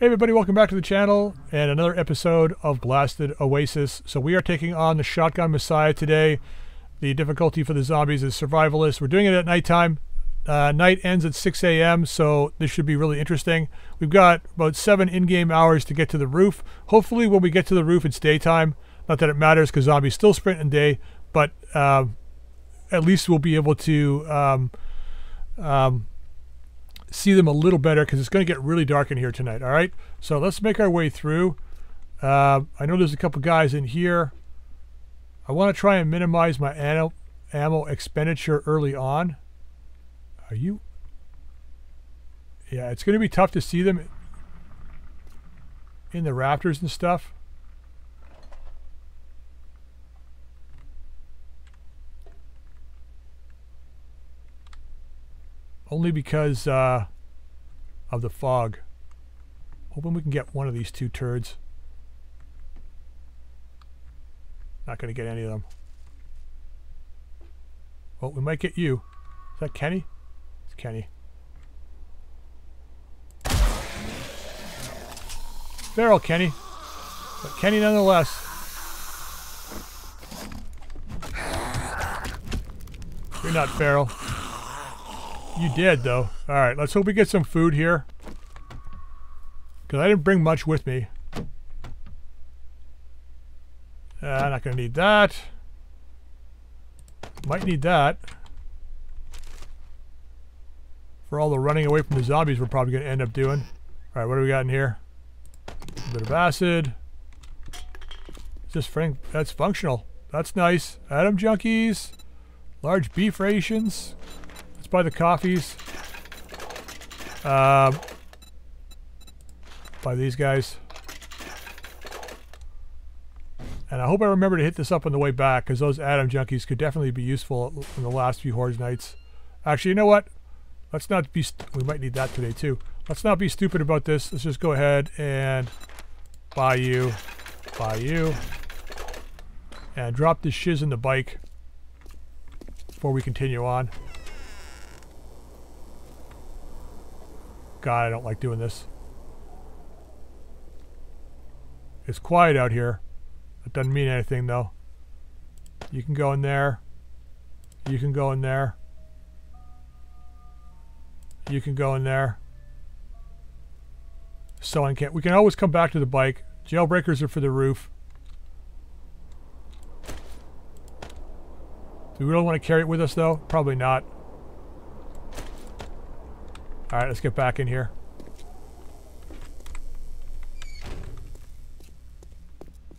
Hey everybody, welcome back to the channel and another episode of Blasted Oasis. So we are taking on the Shotgun Messiah today. The difficulty for the zombies is survivalist. We're doing it at nighttime. Uh, night ends at 6 a.m., so this should be really interesting. We've got about seven in-game hours to get to the roof. Hopefully when we get to the roof it's daytime. Not that it matters because zombies still sprint in day, but uh, at least we'll be able to um, um, see them a little better because it's going to get really dark in here tonight. All right, so let's make our way through. Uh, I know there's a couple guys in here. I want to try and minimize my ammo, ammo expenditure early on. Are you? Yeah, it's going to be tough to see them in the rafters and stuff. Only because uh, of the fog. Hoping we can get one of these two turds. Not going to get any of them. Well, we might get you. Is that Kenny? It's Kenny. Feral Kenny. But Kenny nonetheless. You're not feral. You did, though. Alright, let's hope we get some food here. Because I didn't bring much with me. Uh, not going to need that. Might need that. For all the running away from the zombies we're probably going to end up doing. Alright, what do we got in here? A bit of acid. Just frank. That's functional. That's nice. Atom junkies. Large beef rations buy the coffees. Uh, by these guys. And I hope I remember to hit this up on the way back, because those Atom Junkies could definitely be useful in the last few Horde nights. Actually, you know what? Let's not be... we might need that today, too. Let's not be stupid about this. Let's just go ahead and buy you, buy you, and drop this shiz in the bike before we continue on. God, I don't like doing this. It's quiet out here. That doesn't mean anything, though. You can go in there. You can go in there. You can go in there. Someone can't. We can always come back to the bike. Jailbreakers are for the roof. Do we really want to carry it with us, though? Probably not. Alright, let's get back in here.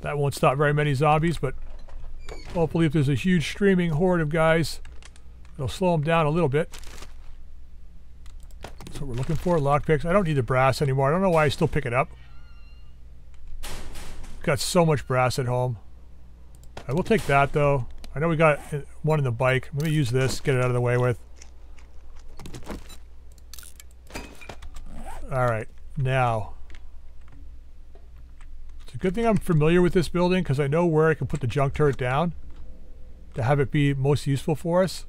That won't stop very many zombies, but hopefully if there's a huge streaming horde of guys, it'll slow them down a little bit. That's what we're looking for, lockpicks. I don't need the brass anymore. I don't know why I still pick it up. Got so much brass at home. I will take that though. I know we got one in the bike. Going to use this, get it out of the way with. Alright, now. It's a good thing I'm familiar with this building because I know where I can put the junk turret down to have it be most useful for us.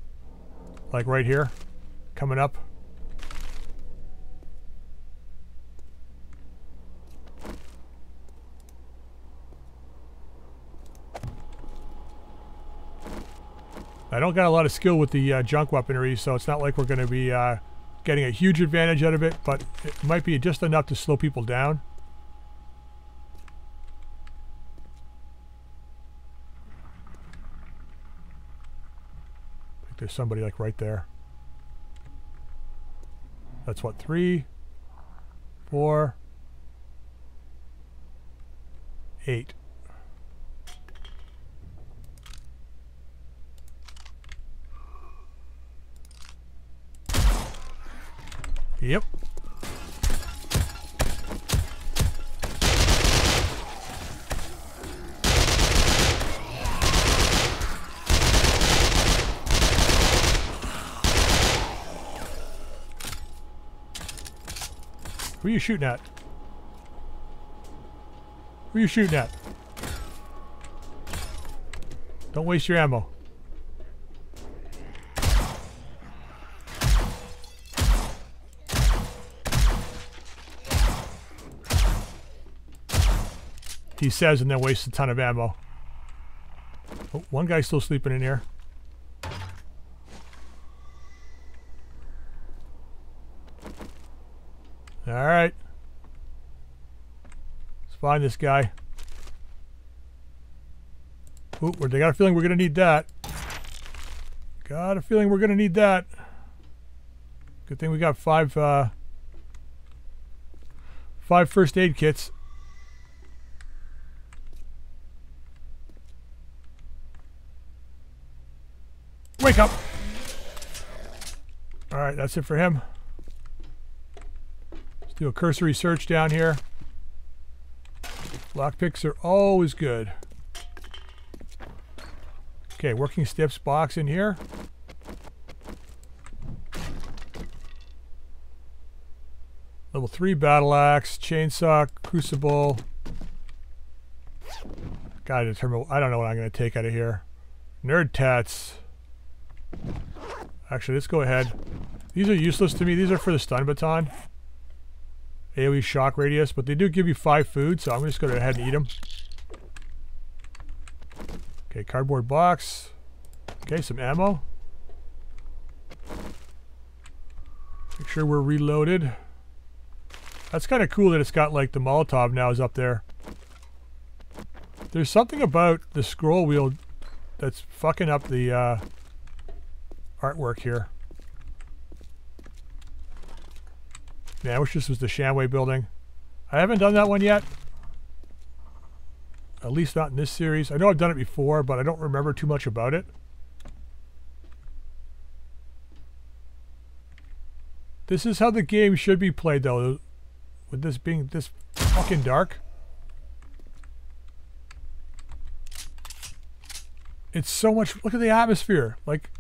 Like right here, coming up. I don't got a lot of skill with the uh, junk weaponry, so it's not like we're going to be uh, getting a huge advantage out of it, but it might be just enough to slow people down. I think there's somebody like right there. That's what, three, four, eight. Yep. Who are you shooting at? Who are you shooting at? Don't waste your ammo. He says and then wastes a ton of ammo. Oh, one guy's still sleeping in here. Alright. Let's find this guy. Ooh, they got a feeling we're going to need that. Got a feeling we're going to need that. Good thing we got five, uh, five first aid kits. Wake up! Alright, that's it for him. Let's do a cursory search down here. Lockpicks are always good. Okay, working stiffs box in here. Level 3 battle axe, chainsaw, crucible. Gotta determine, I don't know what I'm to take out of here. Nerd tats. Actually, let's go ahead. These are useless to me. These are for the stun baton. AoE shock radius, but they do give you five food, so I'm just going to go ahead and eat them. Okay, cardboard box. Okay, some ammo. Make sure we're reloaded. That's kind of cool that it's got like the Molotov now is up there. There's something about the scroll wheel that's fucking up the uh, artwork here. Man, I wish this was the Shamway building. I haven't done that one yet. At least not in this series. I know I've done it before, but I don't remember too much about it. This is how the game should be played, though. With this being this fucking dark. It's so much... Look at the atmosphere. Like,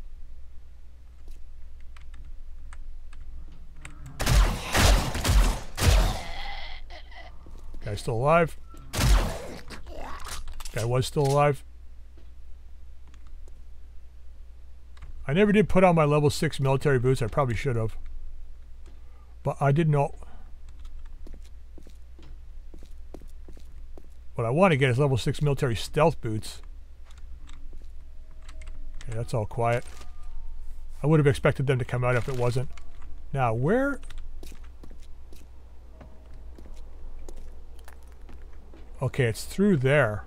Guy still alive. Guy was still alive. I never did put on my level 6 military boots. I probably should have. But I didn't know. What I want to get is level 6 military stealth boots. Okay, that's all quiet. I would have expected them to come out if it wasn't. Now, where Okay, it's through there.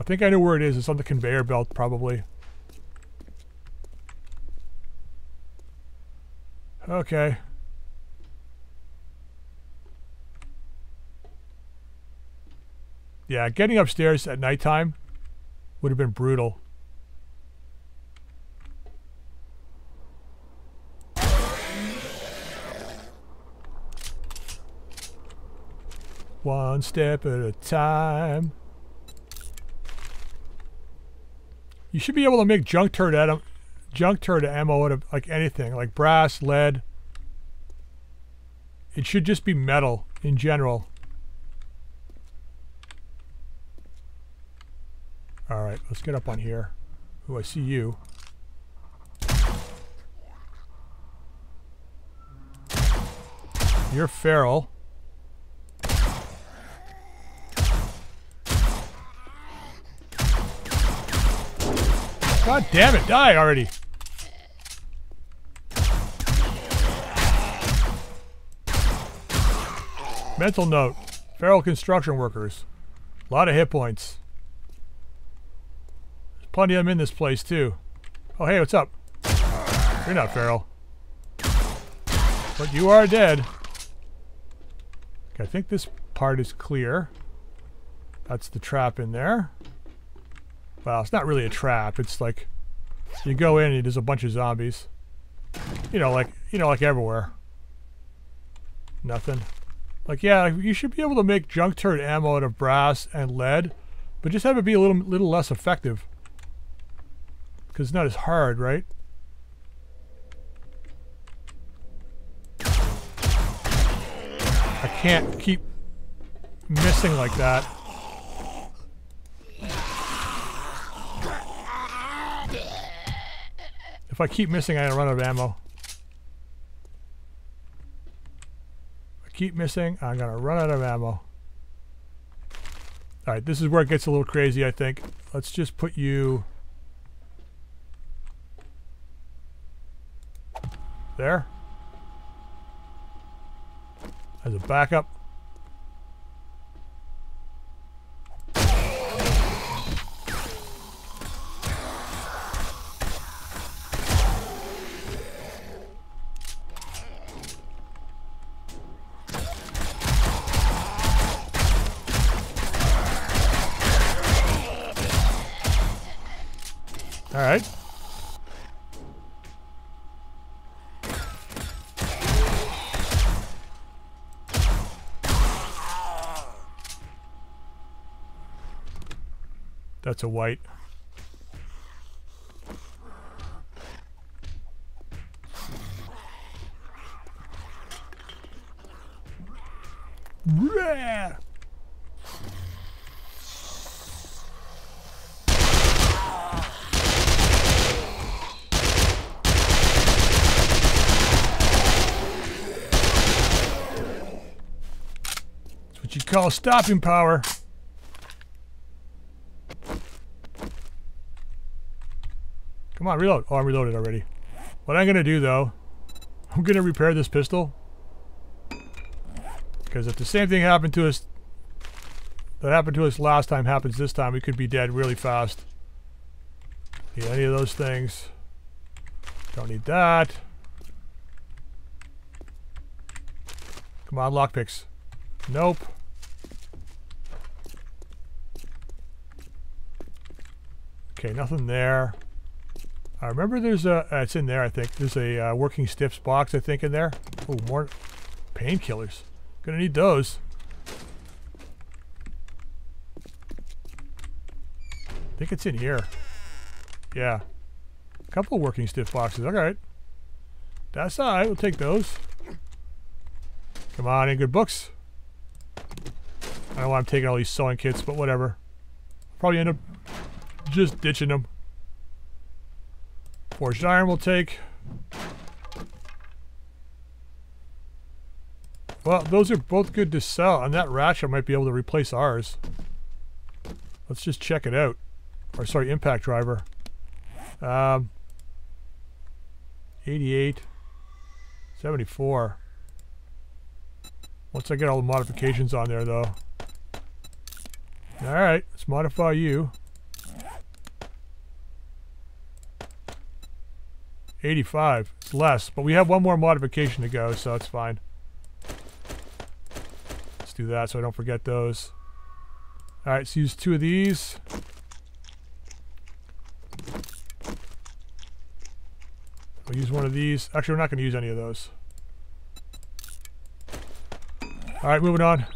I think I know where it is. It's on the conveyor belt, probably. Okay. Yeah, getting upstairs at nighttime would have been brutal. One step at a time. You should be able to make junk turret ammo, junk turret ammo out of like anything, like brass, lead. It should just be metal in general. All right, let's get up on here. Oh, I see you. You're feral. God damn it, die already. Mental note. Feral construction workers. A lot of hit points. There's plenty of them in this place, too. Oh, hey, what's up? You're not feral. But you are dead. Okay, I think this part is clear. That's the trap in there. Well, it's not really a trap. It's like you go in and there's a bunch of zombies. You know, like you know, like everywhere. Nothing. Like, yeah, you should be able to make junk turret ammo out of brass and lead, but just have it be a little little less effective. Because it's not as hard, right? I can't keep missing like that. I keep missing, I'm gonna run out of ammo. If I keep missing, I'm gonna run out of ammo. All right, this is where it gets a little crazy, I think. Let's just put you there as a backup. A white. That's what you call stopping power. Come on, reload. Oh, I'm reloaded already. What I'm going to do, though, I'm going to repair this pistol. Because if the same thing happened to us that happened to us last time happens this time, we could be dead really fast. Need any of those things. Don't need that. Come on, lockpicks. Nope. Okay, nothing there. I remember there's a, uh, it's in there I think, there's a uh, working stiffs box I think in there. Oh, more painkillers. Gonna need those. I think it's in here. Yeah. A couple working stiff boxes, alright. That's alright, we'll take those. Come on, any good books? I don't know why I'm taking all these sewing kits, but whatever. Probably end up just ditching them. Forged iron will take. Well, those are both good to sell. And that ratchet, might be able to replace ours. Let's just check it out. Or, sorry, impact driver. Um, 88. 74. Once I get all the modifications on there, though. Alright, let's modify you. 85. It's less, but we have one more modification to go, so it's fine. Let's do that so I don't forget those. Alright, let's use two of these. We'll use one of these. Actually, we're not going to use any of those. Alright, moving on.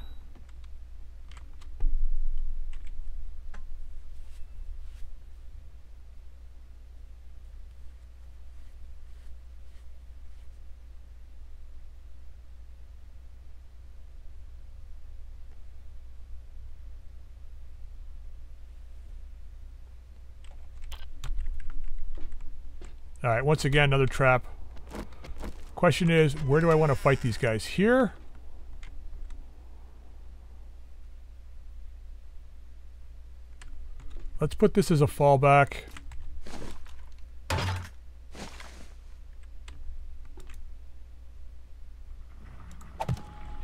Alright, once again, another trap. Question is, where do I want to fight these guys? Here? Let's put this as a fallback.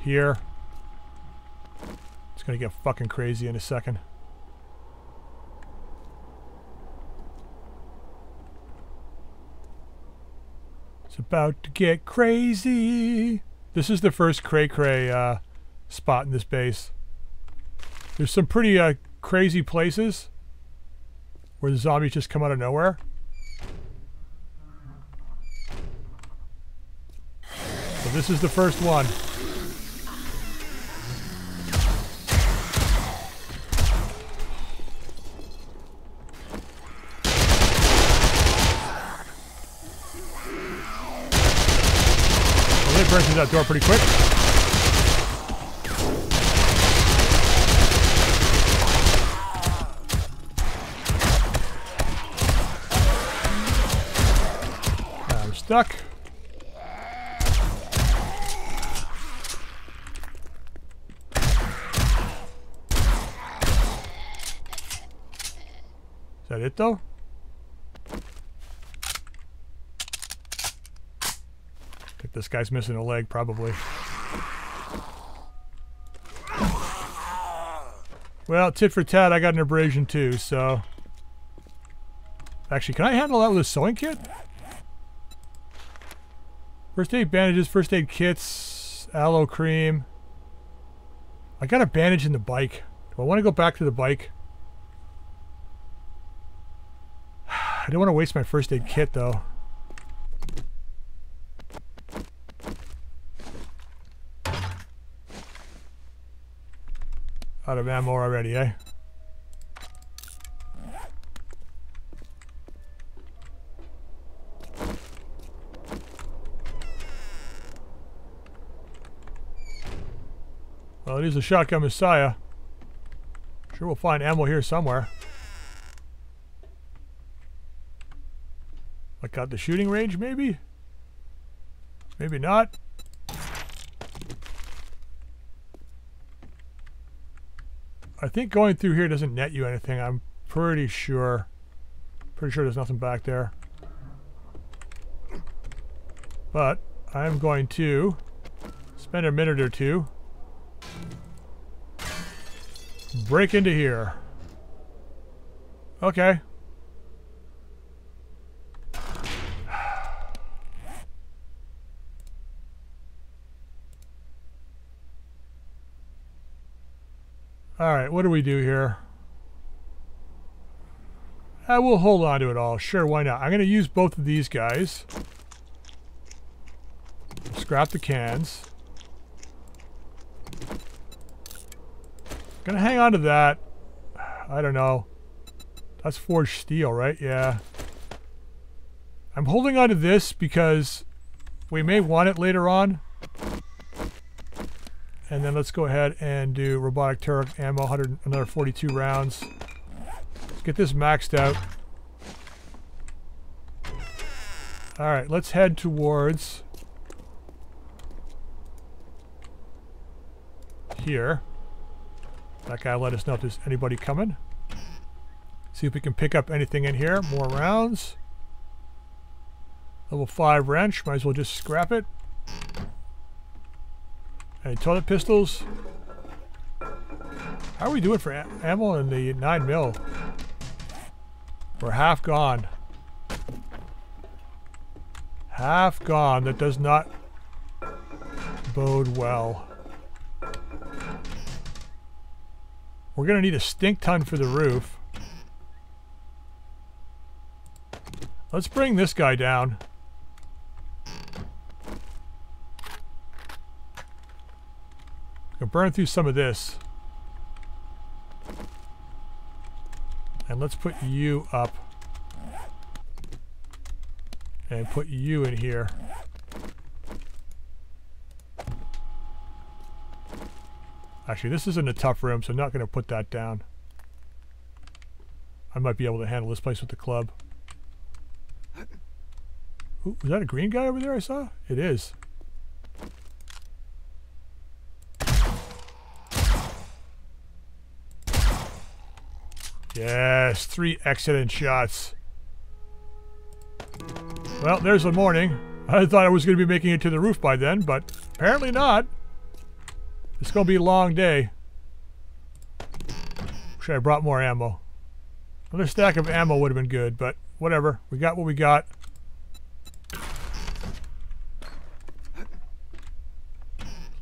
Here. It's gonna get fucking crazy in a second. It's about to get crazy. This is the first cray cray uh, spot in this base. There's some pretty uh, crazy places where the zombies just come out of nowhere. So this is the first one. through that door pretty quick. I'm stuck. Is that it though? This guy's missing a leg, probably. Well, tit for tat, I got an abrasion too, so... Actually, can I handle that with a sewing kit? First aid bandages, first aid kits, aloe cream. I got a bandage in the bike. Do I want to go back to the bike? I don't want to waste my first aid kit though. Out of ammo already, eh? Well, it is a shotgun messiah. Sure we'll find ammo here somewhere. Like got the shooting range, maybe? Maybe not. I think going through here doesn't net you anything. I'm pretty sure. Pretty sure there's nothing back there. But I'm going to spend a minute or two break into here. Okay. All right, what do we do here? I will hold on to it all. Sure, why not? I'm going to use both of these guys. Scrap the cans. Gonna hang on to that. I don't know. That's forged steel, right? Yeah. I'm holding on to this because we may want it later on. And then let's go ahead and do robotic turret ammo, 100, another 42 rounds. Let's get this maxed out. Alright, let's head towards here. That guy let us know if there's anybody coming. See if we can pick up anything in here. More rounds. Level 5 wrench. Might as well just scrap it. Any toilet pistols? How are we doing for ammo in the 9 mil? We're half gone. Half gone. That does not bode well. We're going to need a stink ton for the roof. Let's bring this guy down. Gonna burn through some of this. And let's put you up. And put you in here. Actually, this isn't a tough room, so I'm not going to put that down. I might be able to handle this place with the club. Ooh, was that a green guy over there I saw? It is. Yes, three excellent shots. Well, there's the morning. I thought I was going to be making it to the roof by then, but apparently not. It's going to be a long day. Wish I brought more ammo. Another stack of ammo would have been good, but whatever. We got what we got.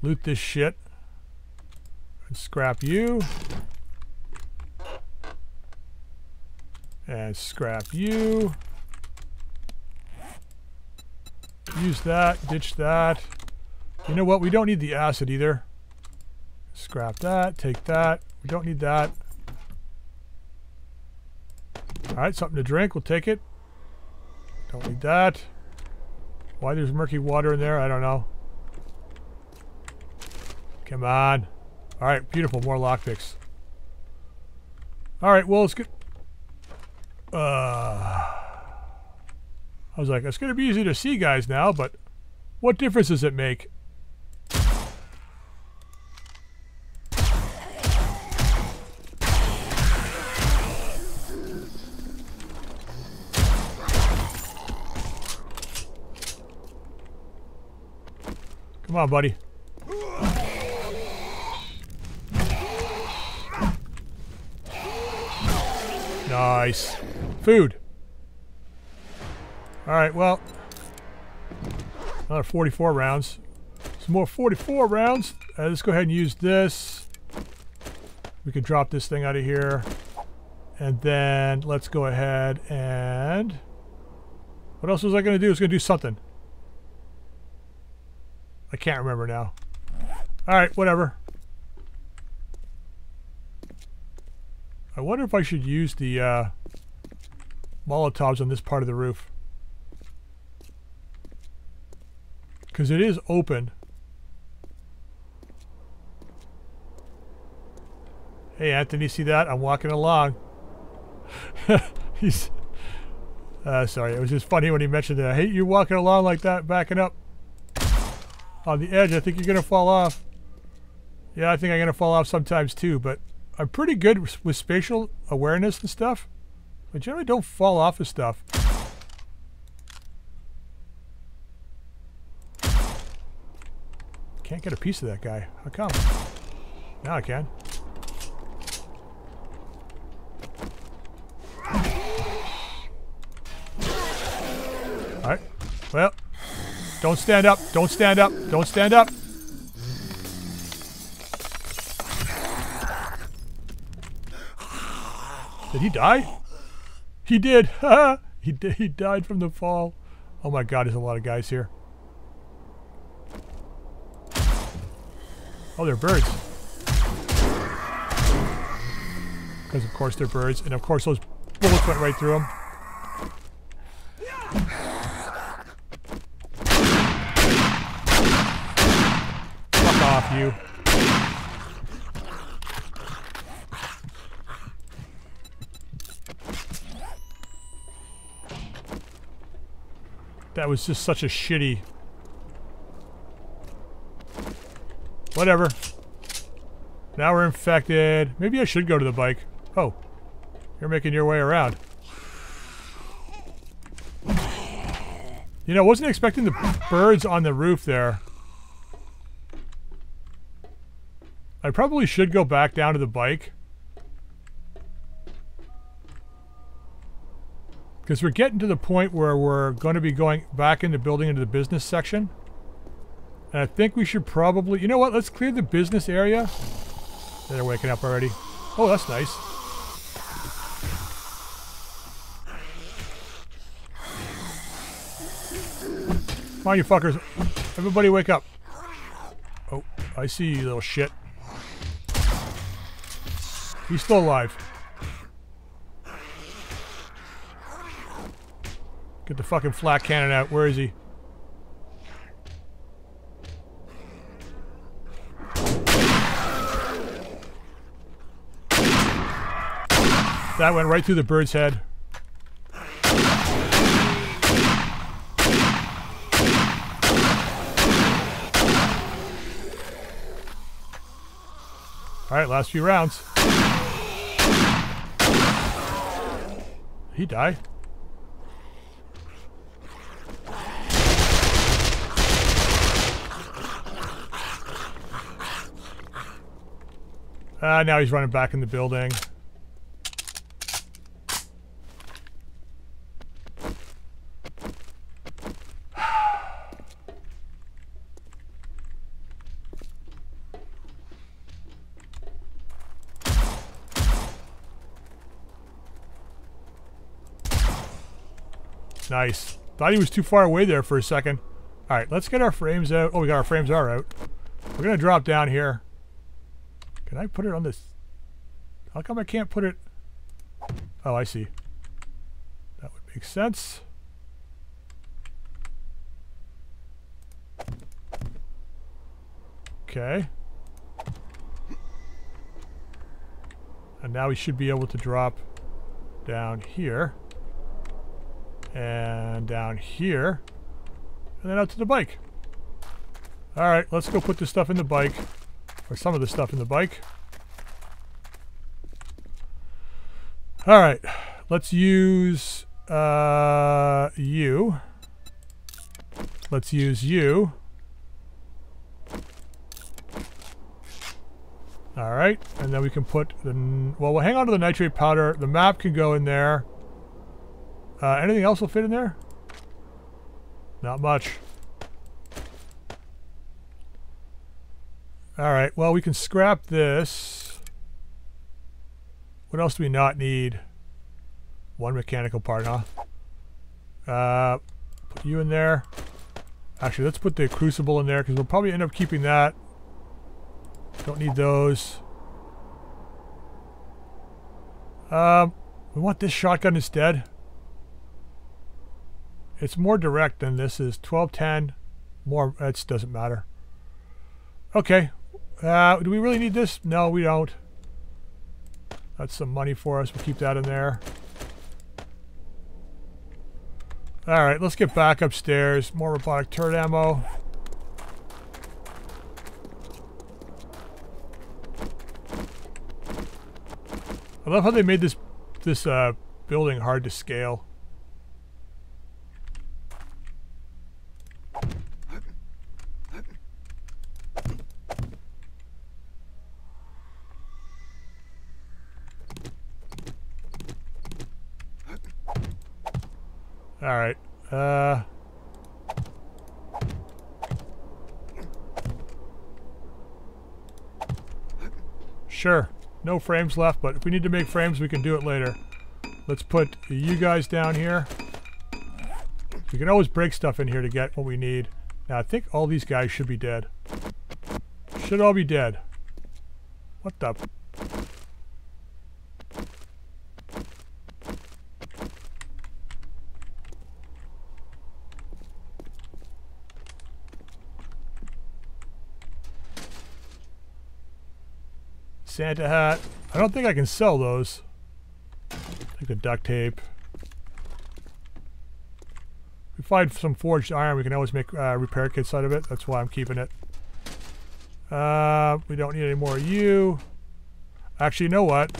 Loot this shit. And scrap you. And scrap you. Use that, ditch that. You know what? We don't need the acid either. Scrap that, take that. We don't need that. Alright, something to drink, we'll take it. Don't need that. Why there's murky water in there, I don't know. Come on. Alright, beautiful, more lockpicks. Alright, well, it's good. Uh, I was like, it's going to be easy to see guys now, but what difference does it make? Come on, buddy. Nice. Food. Alright, well. Another 44 rounds. Some more 44 rounds. Uh, let's go ahead and use this. We can drop this thing out of here. And then let's go ahead and... What else was I going to do? I was going to do something. I can't remember now. Alright, whatever. I wonder if I should use the uh, Molotovs on this part of the roof. Because it is open. Hey, Anthony, see that? I'm walking along. He's... Uh, sorry, it was just funny when he mentioned that. I hate you walking along like that, backing up on the edge. I think you're going to fall off. Yeah, I think I'm going to fall off sometimes too, but I'm pretty good with, with spatial awareness and stuff. I generally don't fall off of stuff. Can't get a piece of that guy. How come? Now I can. Alright. Well, don't stand up. Don't stand up. Don't stand up. Did he die? He did. he did. He died from the fall. Oh my god, there's a lot of guys here. Oh, they're birds. Because of course they're birds, and of course those bullets went right through them. Fuck off, you. That was just such a shitty... Whatever. Now we're infected. Maybe I should go to the bike. Oh. You're making your way around. You know, I wasn't expecting the birds on the roof there. I probably should go back down to the bike. Because we're getting to the point where we're going to be going back into building into the business section. And I think we should probably... You know what? Let's clear the business area. They're waking up already. Oh, that's nice. Come on, you fuckers. Everybody wake up. Oh, I see you, little shit. He's still alive. Get the fucking flat cannon out. Where is he? That went right through the bird's head. Alright, last few rounds. He died. Uh, now he's running back in the building. Nice. Thought he was too far away there for a second. Alright, let's get our frames out. Oh, we got our frames are out. We're going to drop down here. Can I put it on this? How come I can't put it? Oh, I see. That would make sense. Okay. And now we should be able to drop down here. And down here. And then out to the bike. Alright, let's go put this stuff in the bike some of the stuff in the bike. All right, let's use uh, you. Let's use you. All right, and then we can put the, well, we'll hang on to the nitrate powder. The map can go in there. Uh, anything else will fit in there? Not much. All right, well, we can scrap this. What else do we not need? One mechanical part, huh? Uh, put you in there. Actually, let's put the crucible in there because we'll probably end up keeping that. Don't need those. Um, we want this shotgun instead. It's more direct than this is. 1210. More, it doesn't matter. Okay. Uh, do we really need this? No, we don't. That's some money for us. We'll keep that in there. Alright, let's get back upstairs. More robotic turret ammo. I love how they made this this uh, building hard to scale. All right. Uh. Sure. No frames left, but if we need to make frames, we can do it later. Let's put you guys down here. We can always break stuff in here to get what we need. Now, I think all these guys should be dead. Should all be dead. What the... Santa hat. I don't think I can sell those. Take the duct tape. If we find some forged iron, we can always make uh, repair kits out of it. That's why I'm keeping it. Uh, we don't need any more of you. Actually, you know what?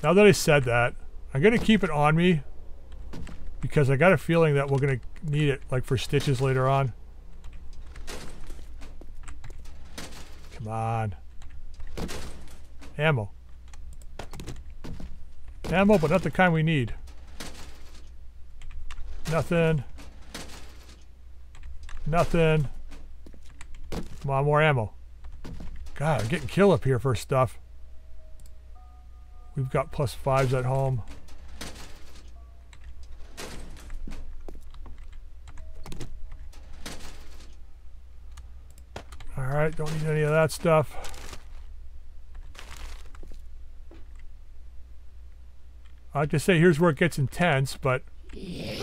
Now that I said that, I'm going to keep it on me because I got a feeling that we're going to need it like for stitches later on. Come on. Ammo. Ammo, but not the kind we need. Nothing. Nothing. Come on, more ammo. God, I'm getting killed up here for stuff. We've got plus fives at home. Alright, don't need any of that stuff. I to say here's where it gets intense, but it's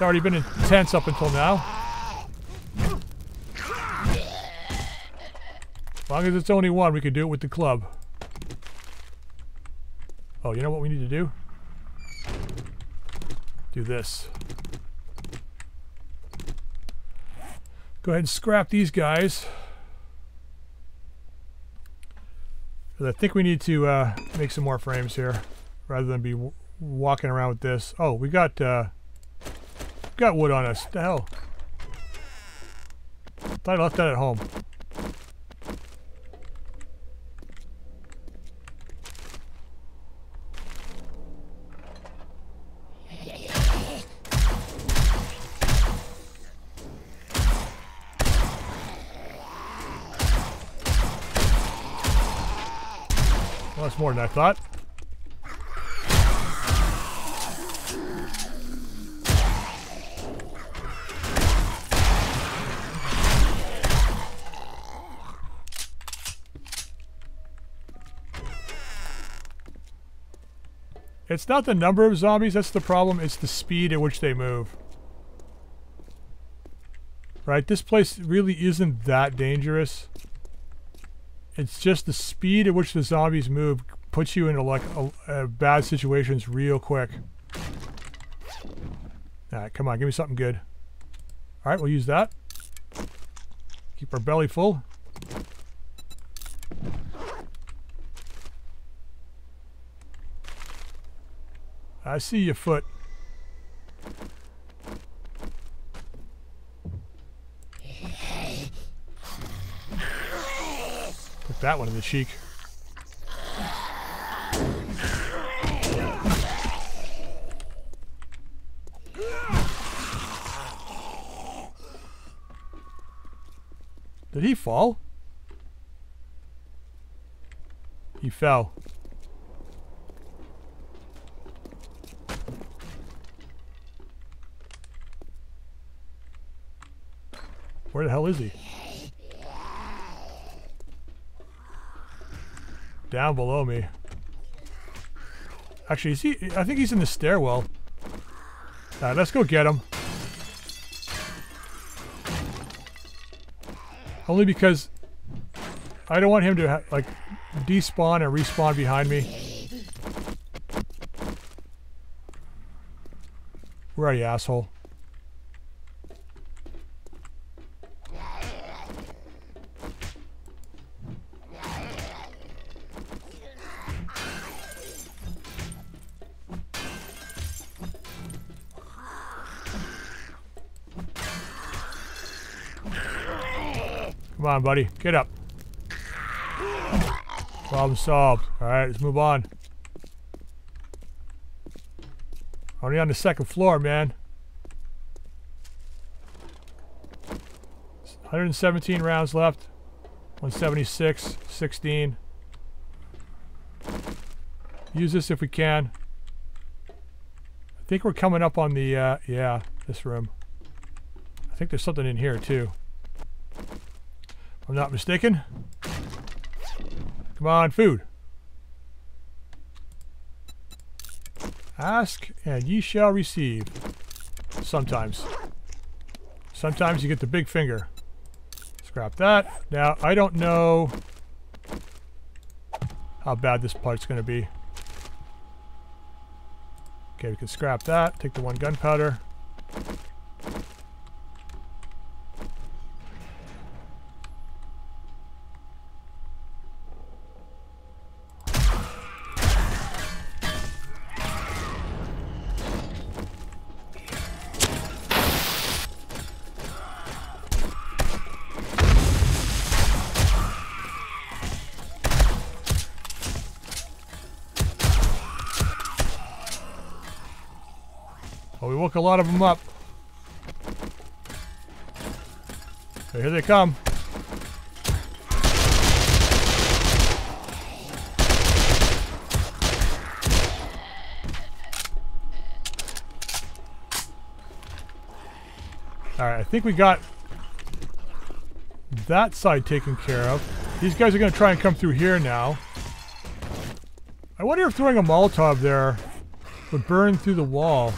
already been intense up until now. As long as it's only one, we can do it with the club. Oh, you know what we need to do? Do this. Go ahead and scrap these guys. I think we need to uh, make some more frames here rather than be walking around with this. Oh, we got uh, got wood on us. The hell? Thought I left that at home. Than I thought. It's not the number of zombies that's the problem, it's the speed at which they move. Right, this place really isn't that dangerous. It's just the speed at which the zombies move puts you into like a, a bad situations real quick. Alright, come on, give me something good. Alright, we'll use that. Keep our belly full. I see your foot. Put that one in the cheek. Fall? He fell. Where the hell is he? Down below me. Actually, is he? I think he's in the stairwell. Alright, let's go get him. Only because I don't want him to like despawn and respawn behind me. Where are you, asshole? On, buddy. Get up. Problem solved. Alright, let's move on. Only on the second floor, man. 117 rounds left. 176, 16. Use this if we can. I think we're coming up on the, uh, yeah, this room. I think there's something in here, too. I'm not mistaken. Come on, food. Ask and ye shall receive. Sometimes. Sometimes you get the big finger. Scrap that. Now, I don't know how bad this part's going to be. Okay, we can scrap that. Take the one gunpowder. woke a lot of them up. So here they come. Alright, I think we got that side taken care of. These guys are going to try and come through here now. I wonder if throwing a Molotov there would burn through the wall.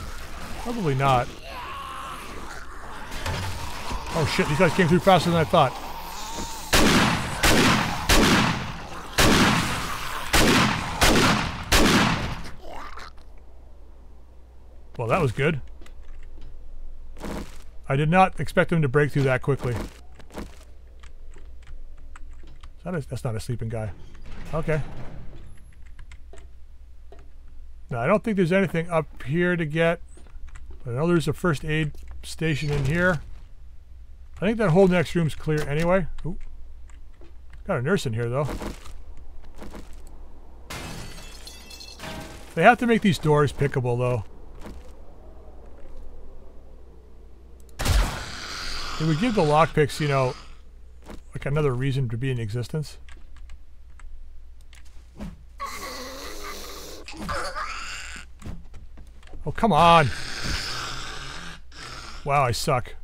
Probably not. Oh shit, these guys came through faster than I thought. Well, that was good. I did not expect them to break through that quickly. That is, that's not a sleeping guy. Okay. Now, I don't think there's anything up here to get. I know there's a first aid station in here. I think that whole next room's clear anyway. Ooh. Got a nurse in here though. They have to make these doors pickable though. It would give the lockpicks, you know, like another reason to be in existence. Oh, come on. Wow, I suck.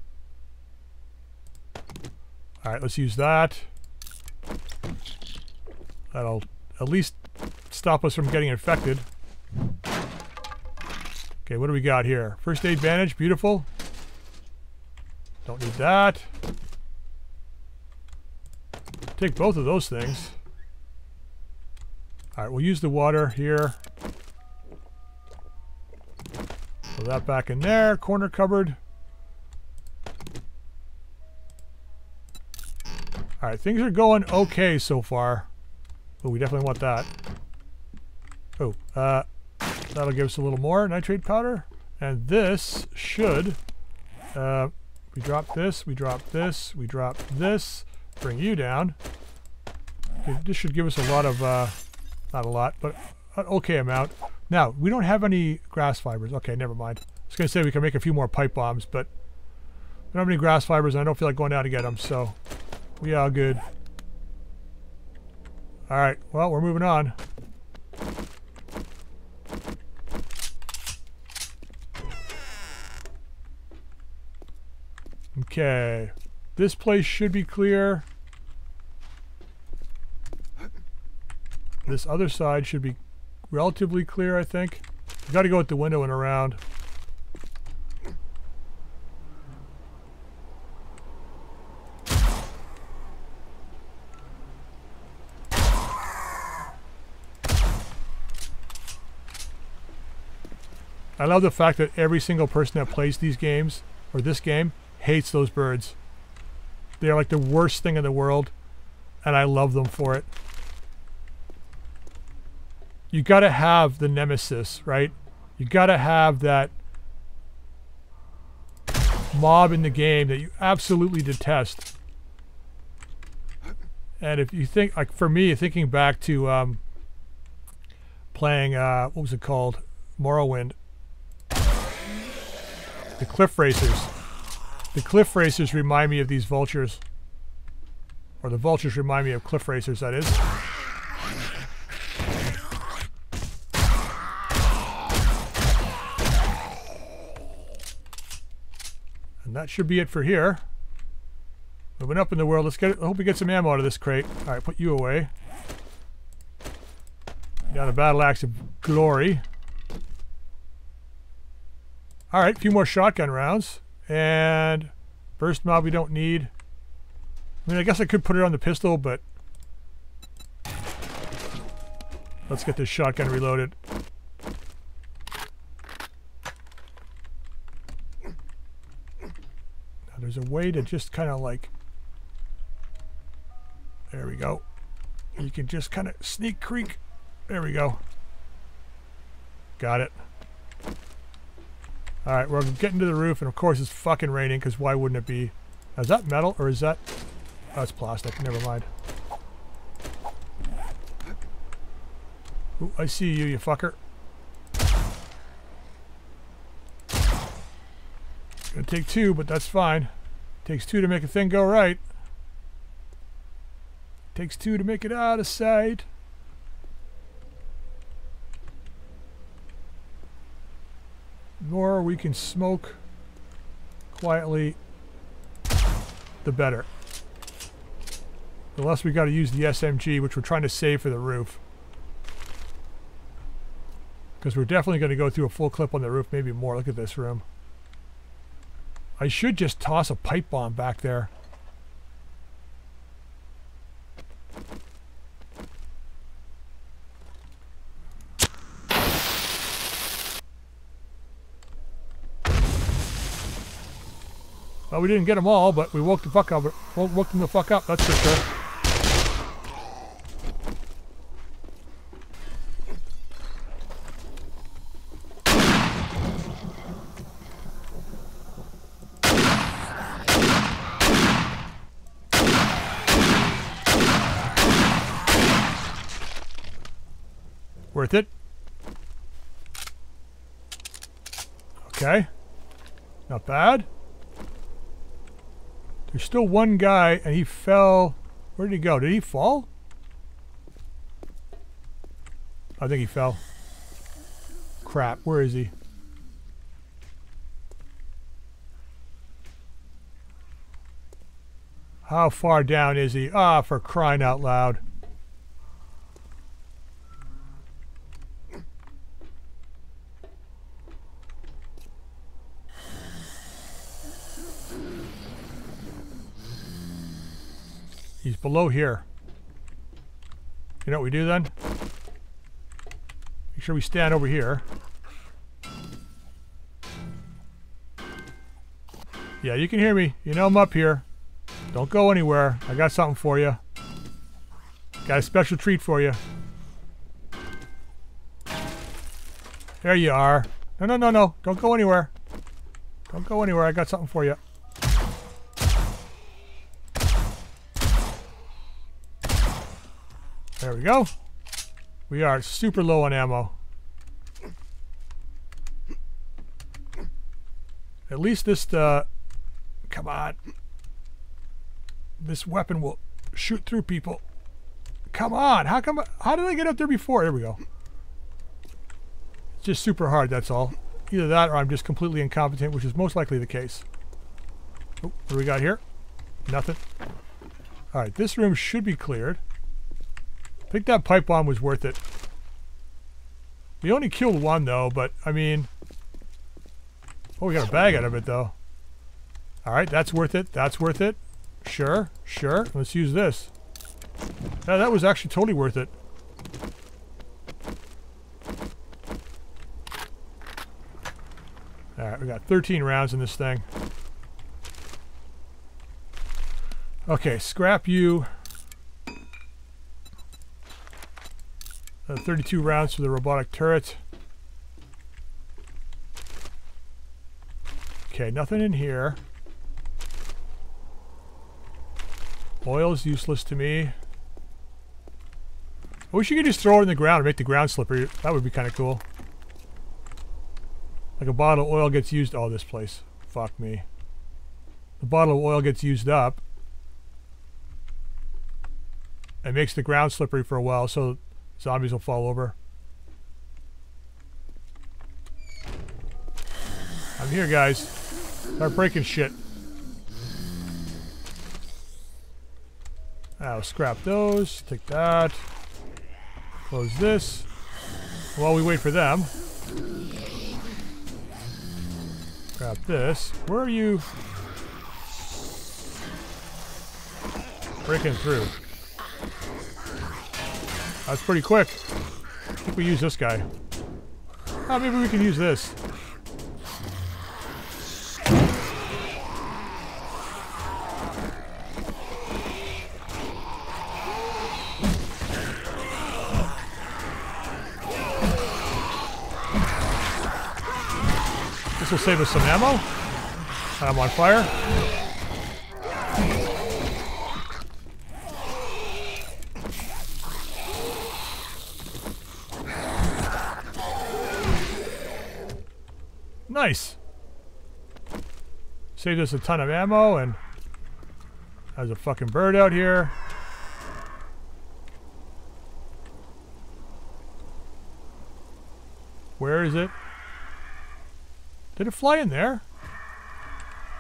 Alright, let's use that. That'll at least stop us from getting infected. Okay, what do we got here? First aid bandage, beautiful. Don't need that. Take both of those things. Alright, we'll use the water here. Put that back in there. Corner cupboard. Alright, things are going okay so far. Oh, we definitely want that. Oh, uh, that'll give us a little more nitrate powder. And this should, uh, we drop this, we drop this, we drop this, bring you down. This should give us a lot of, uh, not a lot, but an okay amount. Now, we don't have any grass fibers. Okay, never mind. I was going to say we can make a few more pipe bombs, but we don't have any grass fibers and I don't feel like going down to get them, so we all good. Alright, well, we're moving on. Okay. This place should be clear. This other side should be relatively clear, I think. You got to go at the window and around. Love the fact that every single person that plays these games, or this game, hates those birds. They are like the worst thing in the world, and I love them for it. You gotta have the nemesis, right? You gotta have that mob in the game that you absolutely detest. And if you think, like for me, thinking back to um, playing, uh, what was it called? Morrowind the cliff racers. The cliff racers remind me of these vultures. Or the vultures remind me of cliff racers, that is. And that should be it for here. Moving up in the world. Let's get. I hope we get some ammo out of this crate. All right, put you away. Got a battle axe of glory. All right, a few more shotgun rounds. And burst mod we don't need. I mean, I guess I could put it on the pistol, but... Let's get this shotgun reloaded. Now there's a way to just kind of like... There we go. You can just kind of sneak creak. There we go. Got it. Alright, we're getting to the roof, and of course it's fucking raining, because why wouldn't it be? Is that metal, or is that... Oh, that's plastic. Never mind. Ooh, I see you, you fucker. Gonna take two, but that's fine. Takes two to make a thing go right. Takes two to make it out of sight. More we can smoke quietly, the better. The less we got to use the SMG, which we're trying to save for the roof. Because we're definitely going to go through a full clip on the roof, maybe more. Look at this room. I should just toss a pipe bomb back there. Well, we didn't get them all, but we woke the fuck up. Woke them the fuck up, that's for sure. Worth it. Okay. Not bad. There's still one guy, and he fell. Where did he go? Did he fall? I think he fell. Crap, where is he? How far down is he? Ah, for crying out loud. Below here. You know what we do then? Make sure we stand over here. Yeah, you can hear me. You know I'm up here. Don't go anywhere. I got something for you. Got a special treat for you. There you are. No, no, no, no. Don't go anywhere. Don't go anywhere. I got something for you. There we go. We are super low on ammo. At least this, uh, come on. This weapon will shoot through people. Come on, how come, how did I get up there before? There we go. It's just super hard, that's all. Either that or I'm just completely incompetent, which is most likely the case. Oh, what do we got here? Nothing. Alright, this room should be cleared. I think that pipe bomb was worth it. We only killed one though, but I mean... Oh, we got a bag out of it though. Alright, that's worth it. That's worth it. Sure, sure. Let's use this. Yeah, that was actually totally worth it. Alright, we got 13 rounds in this thing. Okay, scrap you. Uh, 32 rounds for the robotic turret. Okay, nothing in here. Oil is useless to me. I wish you could just throw it in the ground and make the ground slippery. That would be kind of cool. Like a bottle of oil gets used. Oh, this place. Fuck me. The bottle of oil gets used up. It makes the ground slippery for a while, so zombies will fall over. I'm here, guys. Start breaking shit. Ah, I'll scrap those. Take that. Close this. While we wait for them. Grab this. Where are you? Breaking through. That's pretty quick. I think we use this guy. Oh, maybe we can use this. This will save us some ammo. I'm on fire. Nice. Saved us a ton of ammo and there's a fucking bird out here. Where is it? Did it fly in there?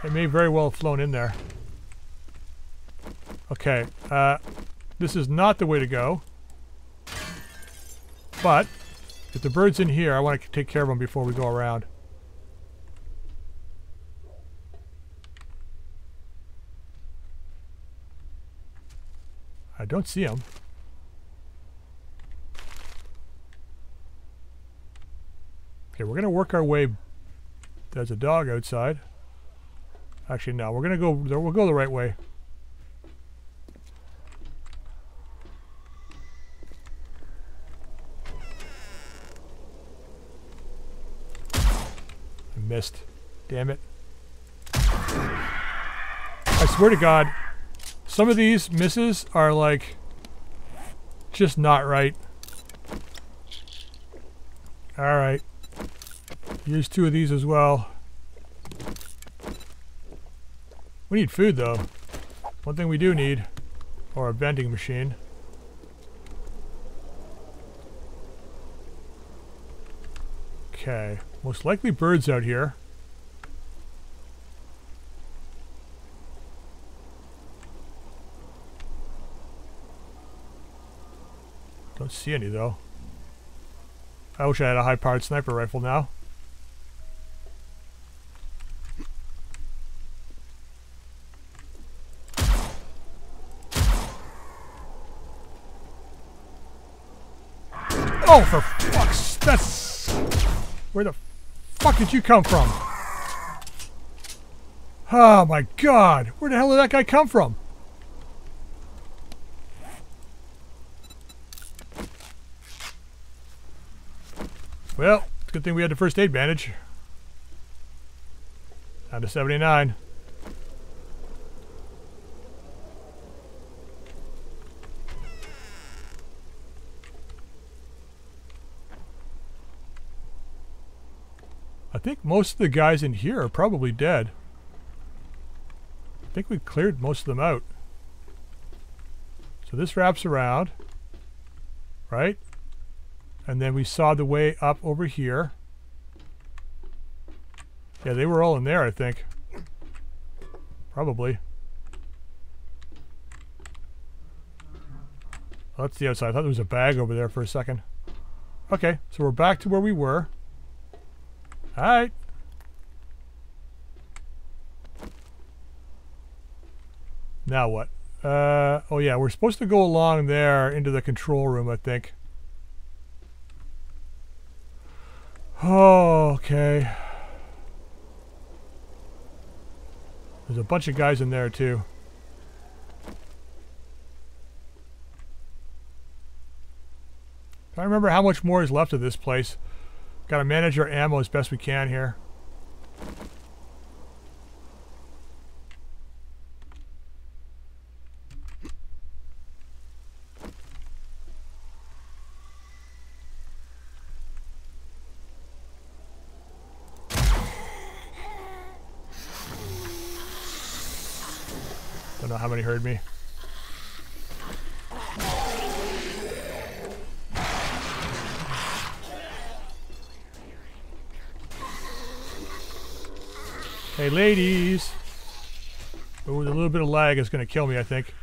It may very well have flown in there. Okay, uh, this is not the way to go. But, if the bird's in here, I want to take care of them before we go around. Don't see him. Okay, we're going to work our way. There's a dog outside. Actually, no. We're going to go... We'll go the right way. I missed. Damn it. I swear to God, some of these misses are like just not right. Alright. Use two of these as well. We need food though. One thing we do need. Or a vending machine. Okay. Most likely birds out here. Don't see any though. I wish I had a high-powered sniper rifle now. Oh, for fuck's... That's... Where the fuck did you come from? Oh my god! Where the hell did that guy come from? It's a good thing we had the first aid bandage. Down to 79. I think most of the guys in here are probably dead. I think we cleared most of them out. So this wraps around, right? And then we saw the way up over here. Yeah, they were all in there, I think. Probably. Oh, that's the outside. I thought there was a bag over there for a second. Okay, so we're back to where we were. Alright. Now what? Uh, oh yeah, we're supposed to go along there into the control room, I think. Oh, okay. There's a bunch of guys in there too. I remember how much more is left of this place. Gotta manage our ammo as best we can here. Don't know how many heard me. Hey, ladies. Oh, a little bit of lag is going to kill me, I think.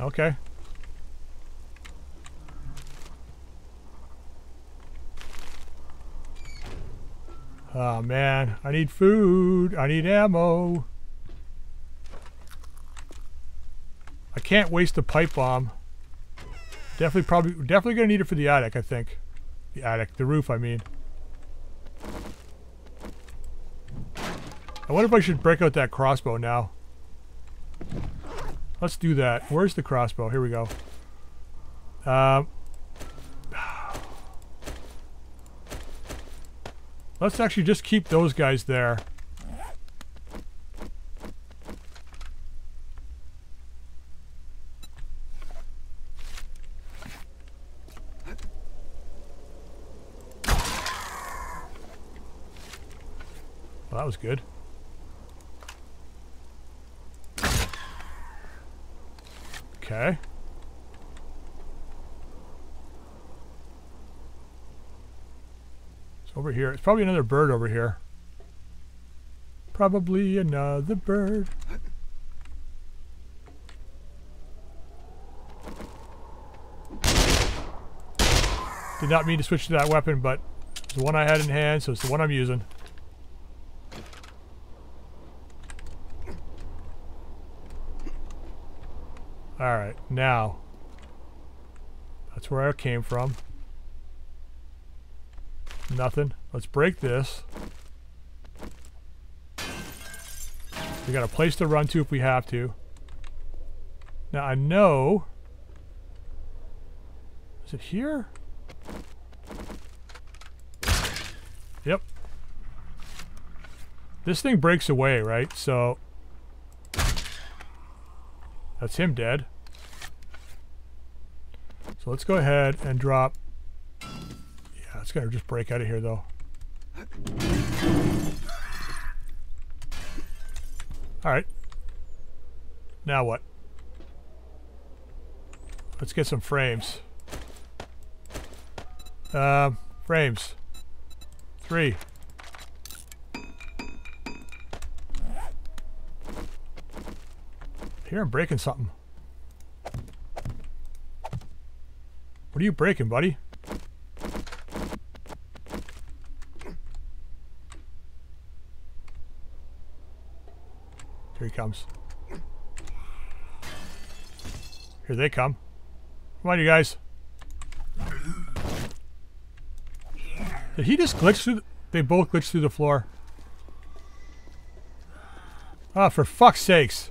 Okay. Oh man, I need food. I need ammo. I can't waste a pipe bomb. Definitely probably definitely gonna need it for the attic, I think. The attic. The roof, I mean. I wonder if I should break out that crossbow now. Let's do that. Where's the crossbow? Here we go. Um, let's actually just keep those guys there. that was good. Okay. Over here. It's probably another bird over here. Probably another bird. Did not mean to switch to that weapon, but it's the one I had in hand, so it's the one I'm using. Alright, now. That's where I came from. Nothing. Let's break this. We got a place to run to if we have to. Now I know... Is it here? Yep. This thing breaks away, right? So that's him dead. So let's go ahead and drop... To just break out of here, though. Alright. Now what? Let's get some frames. Uh, frames. Three. Here I'm breaking something. What are you breaking, buddy? Comes. Here they come. Come on, you guys. Did he just glitch through? they both glitched through the floor. Ah, oh, for fuck's sakes.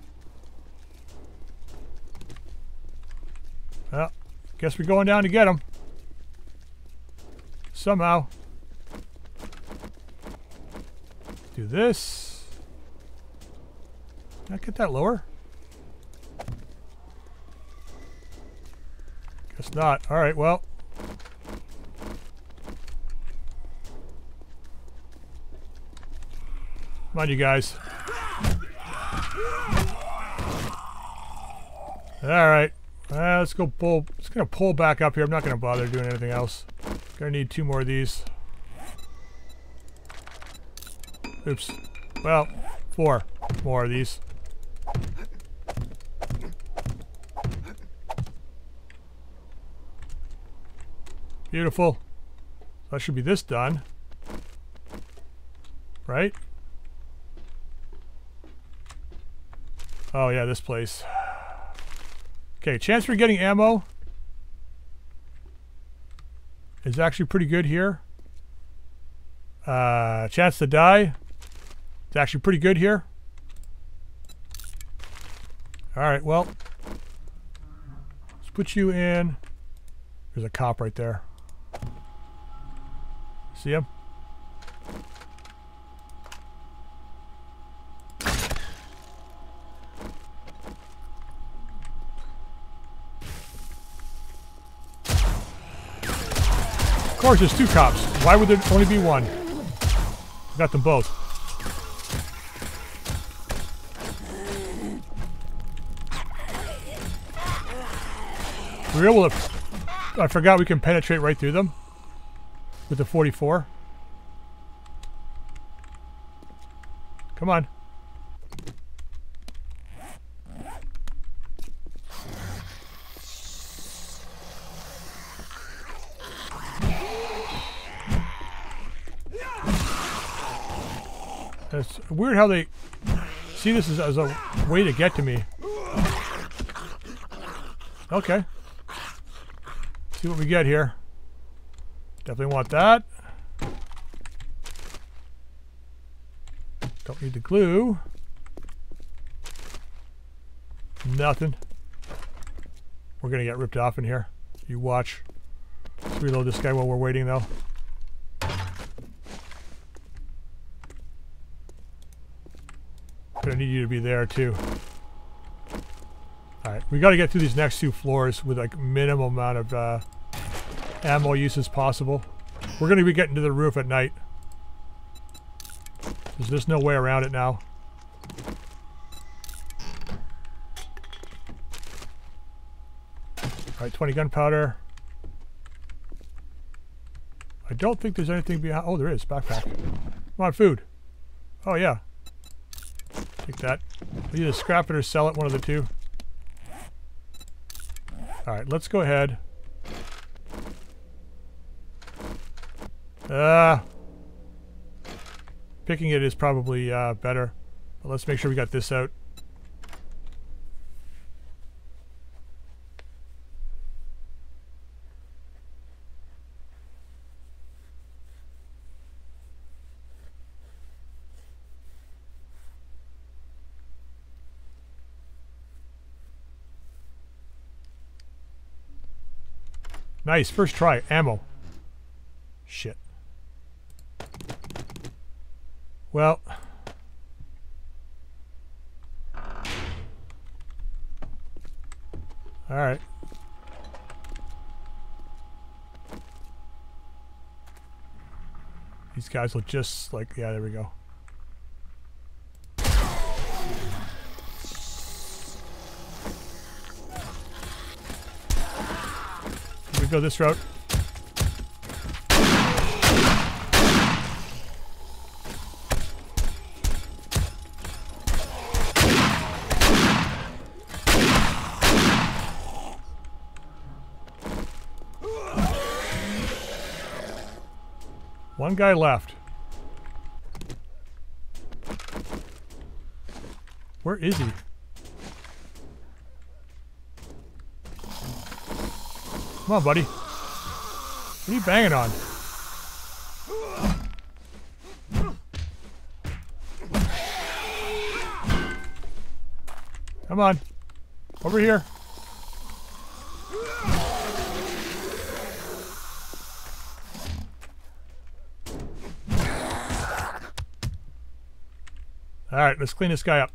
Well, guess we're going down to get him. Somehow. Do this. Can I get that lower? Guess not. Alright, well. Come on, you guys. Alright. Uh, let's go pull. It's going to pull back up here. I'm not going to bother doing anything else. Gonna need two more of these. Oops. Well, four more of these. Beautiful. That should be this done. Right? Oh yeah, this place. Okay, chance for getting ammo is actually pretty good here. Uh, chance to die it's actually pretty good here. Alright, well. Let's put you in. There's a cop right there. See him? Of course, there's two cops. Why would there only be one? got them both. We're able to... I forgot we can penetrate right through them. With the 44. Come on. It's weird how they see this as, as a way to get to me. Okay see what we get here. Definitely want that. Don't need the glue. Nothing. We're gonna get ripped off in here. You watch. Reload this guy while we're waiting though. Gonna need you to be there too. Alright, we gotta get through these next two floors with like minimum amount of uh, ammo use as possible. We're going to be getting to the roof at night. There's just no way around it now. Alright, 20 gunpowder. I don't think there's anything behind... Oh, there is. Backpack. Come on, food. Oh, yeah. Take that. We either scrap it or sell it, one of the two. Alright, let's go ahead. Uh, picking it is probably uh, better. But let's make sure we got this out. Nice, first try, ammo. Shit. Well, all right. These guys will just like, yeah, there we go. We go this route. One guy left. Where is he? Come on, buddy. What are you banging on? Come on. Over here. All right, let's clean this guy up.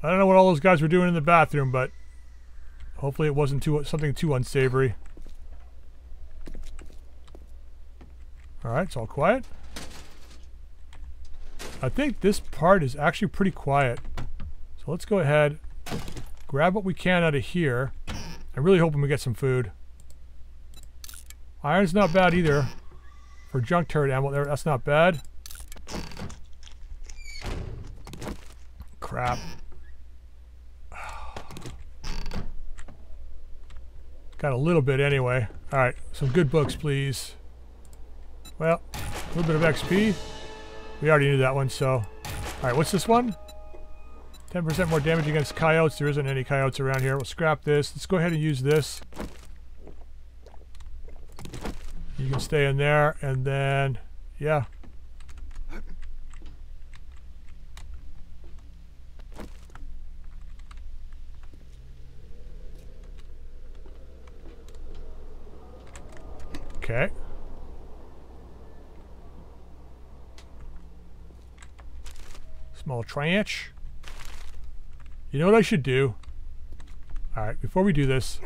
I don't know what all those guys were doing in the bathroom, but hopefully it wasn't too something too unsavory. All right, it's all quiet. I think this part is actually pretty quiet. So let's go ahead, grab what we can out of here. I'm really hoping we get some food. Iron's not bad either. For junk turret ammo there, that's not bad. Crap. Got a little bit anyway. Alright, some good books, please. Well, a little bit of XP. We already knew that one, so... Alright, what's this one? 10% more damage against coyotes. There isn't any coyotes around here. We'll scrap this. Let's go ahead and use this. You can stay in there, and then... Yeah. Okay. Small tranche. You know what I should do? Alright, before we do this,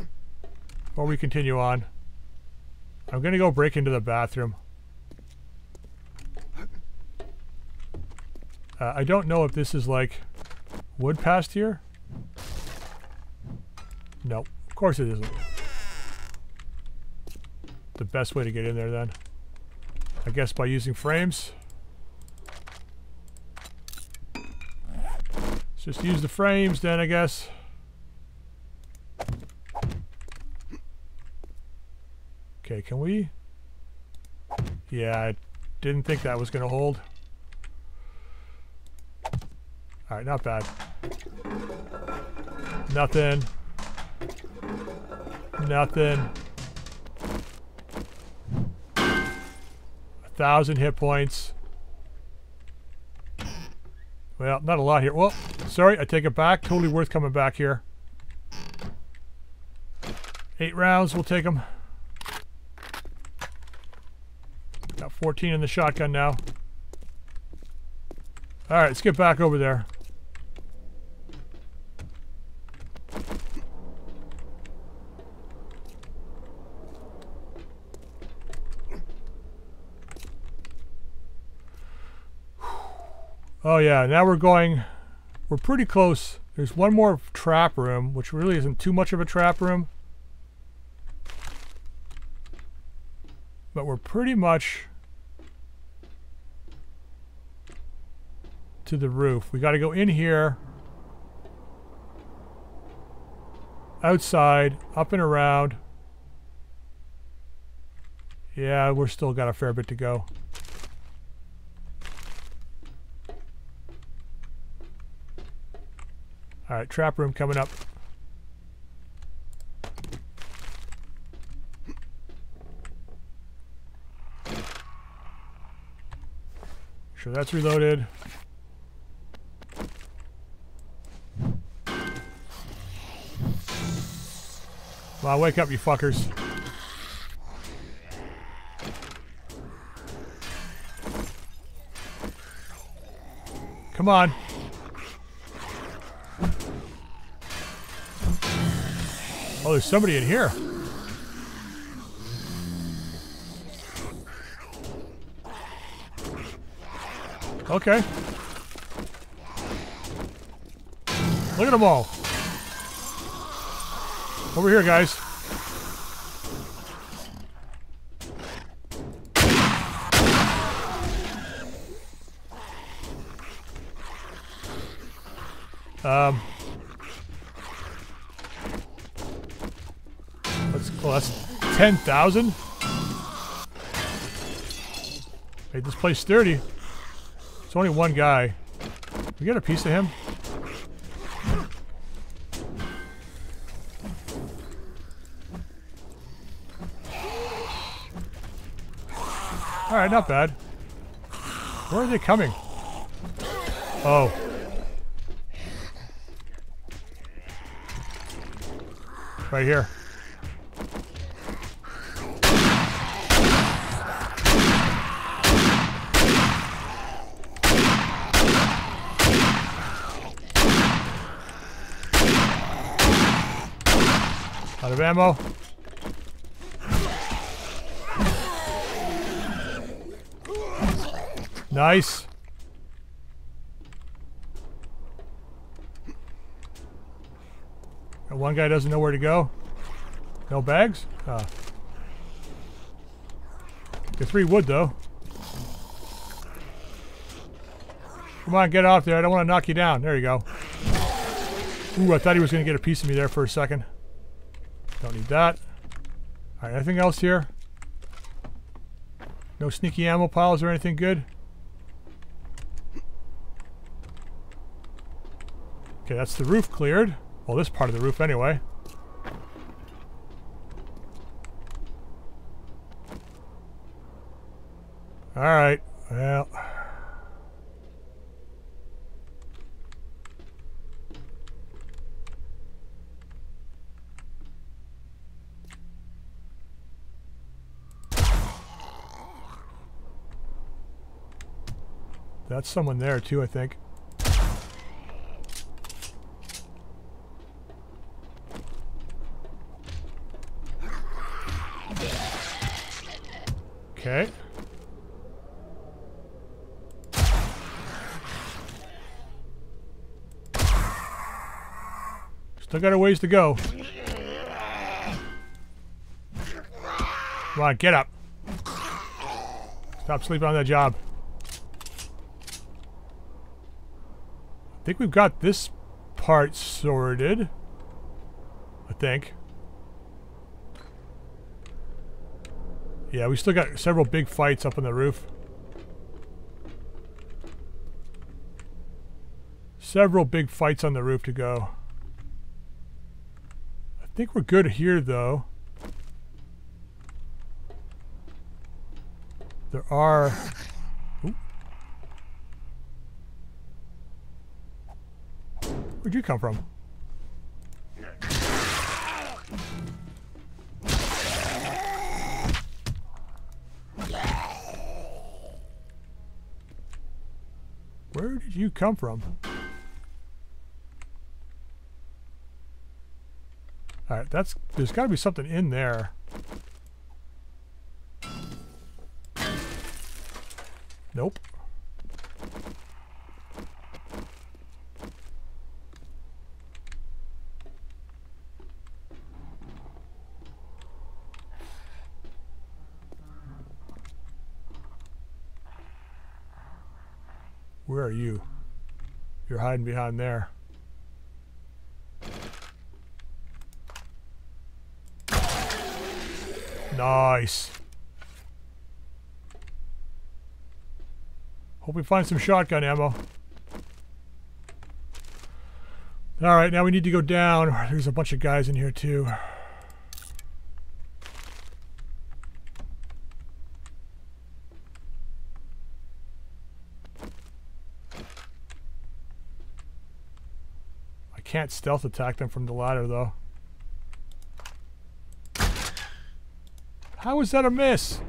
before we continue on, I'm to go break into the bathroom. Uh, I don't know if this is like wood past here. No, of course it isn't. The best way to get in there then. I guess by using frames. Let's just use the frames then, I guess. Okay, can we? Yeah, I didn't think that was going to hold. Alright, not bad. Nothing. Nothing. A thousand hit points. Well, not a lot here. Well, sorry, I take it back. Totally worth coming back here. Eight rounds, we'll take them. Got 14 in the shotgun now. Alright, let's get back over there. Oh yeah, now we're going, we're pretty close. There's one more trap room, which really isn't too much of a trap room. But we're pretty much to the roof. We got to go in here, outside, up and around. Yeah, we're still got a fair bit to go. Alright, trap room coming up. Sure that's reloaded. Well, wake up, you fuckers. Come on. Oh, there's somebody in here. Okay. Look at them all. Over here, guys. Um... Well, that's 10,000. Made this place sturdy. It's only one guy. We get a piece of him? Alright, not bad. Where are they coming? Oh. Right here. Out of ammo. Nice. And one guy doesn't know where to go. No bags? Oh. Get three wood though. Come on, get off there. I don't want to knock you down. There you go. Ooh, I thought he was going to get a piece of me there for a second. Don't need that. Alright, anything else here? No sneaky ammo piles or anything good? Okay, that's the roof cleared. Well, this part of the roof anyway. Alright, well... That's someone there too, I think. Okay. Still got a ways to go. Come on, get up. Stop sleeping on that job. I think we've got this part sorted. I think. Yeah, we still got several big fights up on the roof. Several big fights on the roof to go. I think we're good here, though. There are... Where'd you come from? Where did you come from? Alright, that's there's gotta be something in there. Nope. Where are you? You're hiding behind there. Nice. Hope we find some shotgun ammo. Alright, now we need to go down. There's a bunch of guys in here too. I can't stealth attack them from the ladder, though. How is that a miss?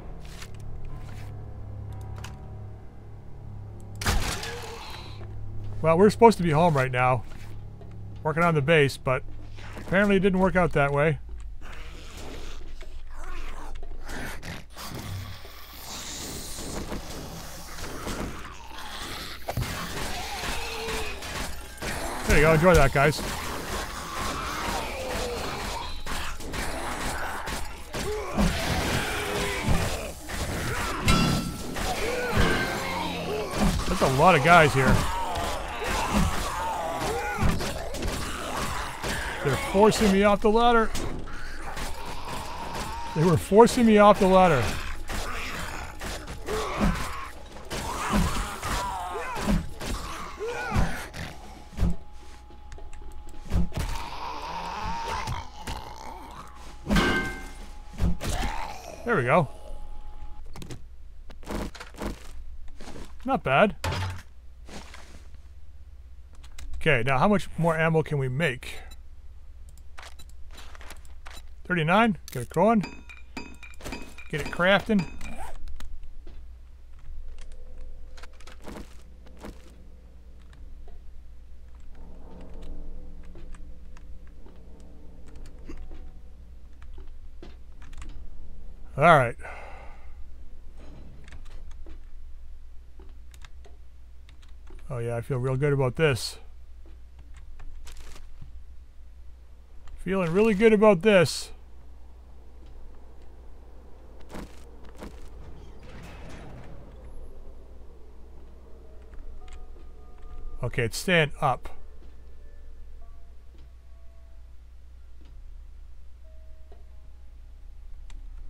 Well, we're supposed to be home right now. Working on the base, but apparently it didn't work out that way. There you go. Enjoy that, guys. A lot of guys here. They're forcing me off the ladder. They were forcing me off the ladder. There we go. Not bad. Okay, now how much more ammo can we make? 39. Get it going. Get it crafting. All right. Oh yeah, I feel real good about this. Feeling really good about this. Okay, it's staying up.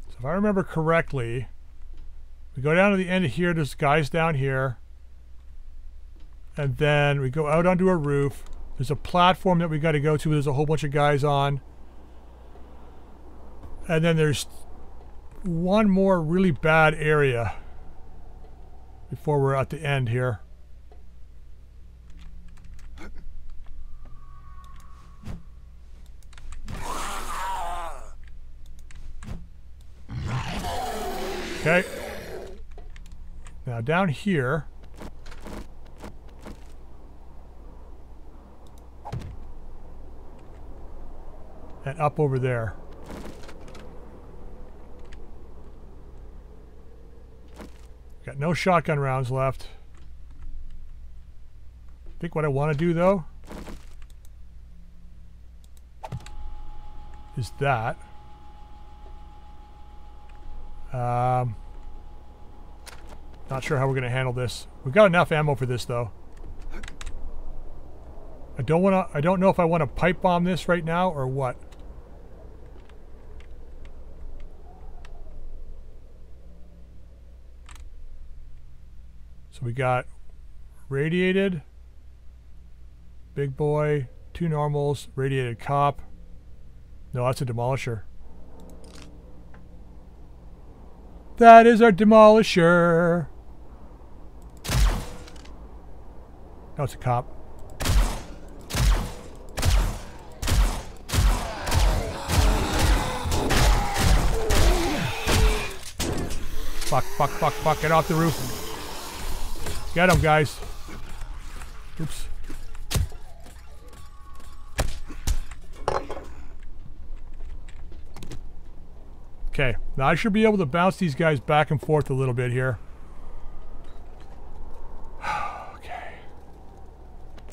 So if I remember correctly, we go down to the end of here, there's guys down here. And then we go out onto a roof. There's a platform that we got to go to. There's a whole bunch of guys on. And then there's one more really bad area before we're at the end here. Okay. Now down here. And up over there. Got no shotgun rounds left. I think what I want to do though is that. Um, not sure how we're going to handle this. We've got enough ammo for this, though. I don't want to. I don't know if I want to pipe bomb this right now or what. We got radiated, big boy, two normals, radiated cop. No, that's a demolisher. That is our demolisher. No, it's a cop. Fuck, fuck, fuck, fuck. Get off the roof. Get him, guys. Oops. Okay, now I should be able to bounce these guys back and forth a little bit here. okay.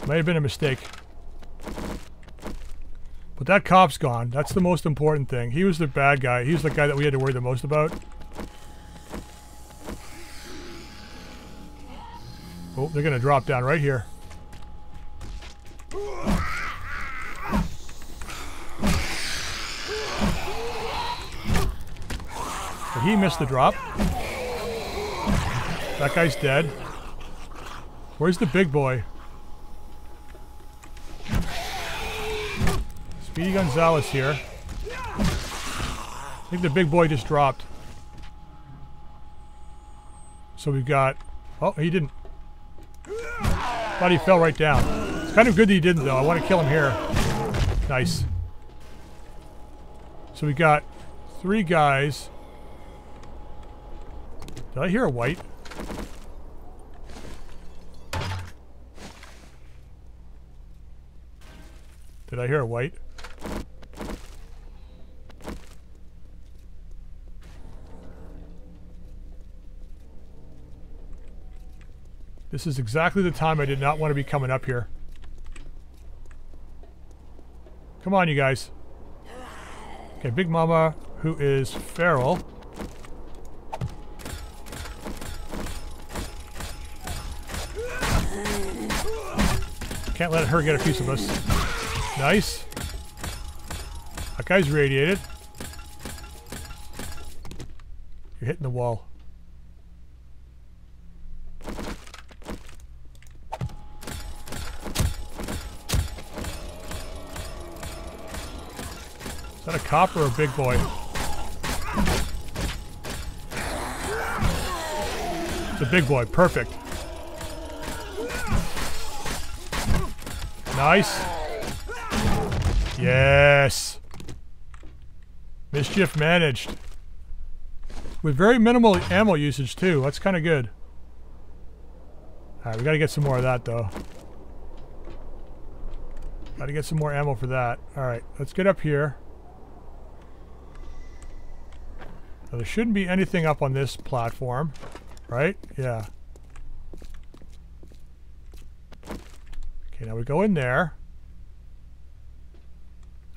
Might have been a mistake. But that cop's gone. That's the most important thing. He was the bad guy. He was the guy that we had to worry the most about. They're going to drop down right here. he missed the drop. That guy's dead. Where's the big boy? Speedy Gonzales here. I think the big boy just dropped. So we've got... Oh, he didn't. Thought he fell right down. It's kind of good that he didn't, though. I want to kill him here. Nice. So we got three guys. Did I hear a white? Did I hear a white? This is exactly the time I did not want to be coming up here. Come on, you guys. Okay, Big Mama, who is feral. Can't let her get a piece of us. Nice. That guy's radiated. You're hitting the wall. That a cop or big boy? It's a big boy. Perfect. Nice. Yes. Mischief managed. With very minimal ammo usage too. That's kind of good. Alright, we gotta get some more of that though. Gotta get some more ammo for that. Alright, let's get up here. Now, there shouldn't be anything up on this platform, right? Yeah. Okay, now we go in there.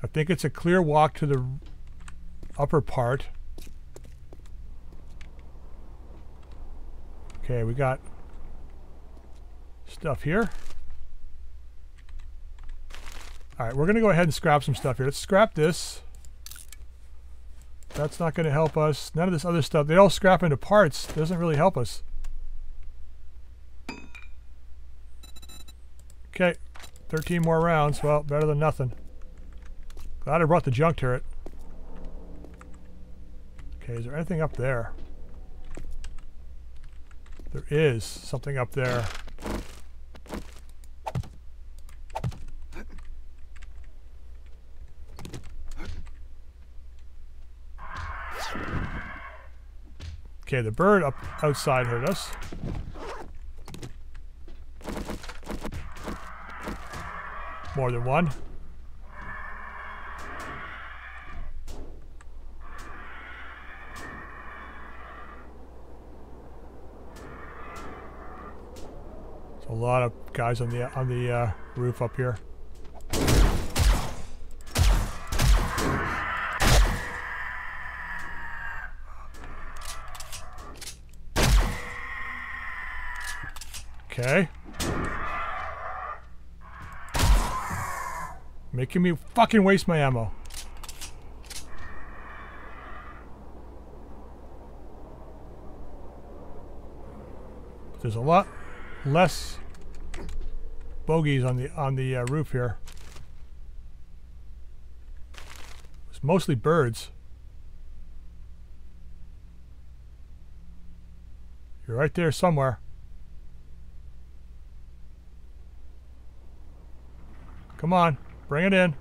I think it's a clear walk to the upper part. Okay, we got stuff here. All right, we're going to go ahead and scrap some stuff here. Let's scrap this. That's not going to help us. None of this other stuff. They all scrap into parts. Doesn't really help us. Okay, 13 more rounds. Well, better than nothing. Glad I brought the junk turret. Okay, is there anything up there? There is something up there. Okay, the bird up outside heard us. More than one. There's a lot of guys on the on the uh, roof up here. Okay. Making me fucking waste my ammo. There's a lot less bogeys on the on the uh, roof here. It's mostly birds. You're right there somewhere. Come on, bring it in.